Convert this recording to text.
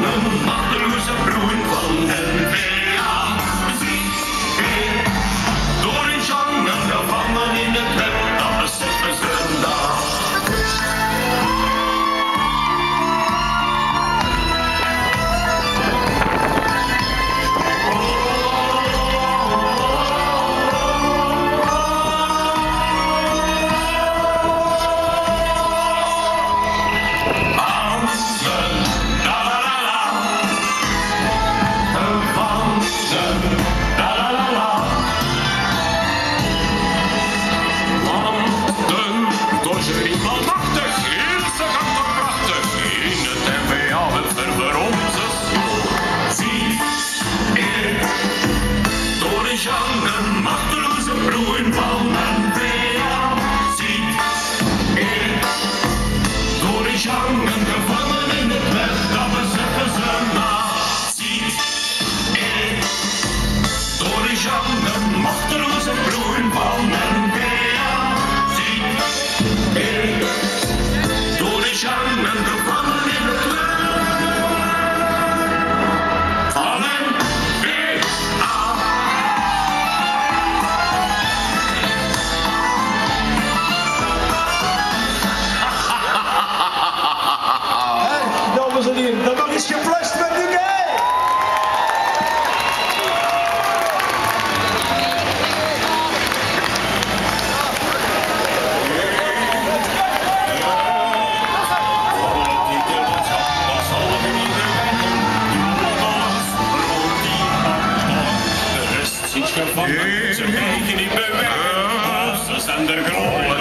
no Come van. Ze kijken niet bij weg, als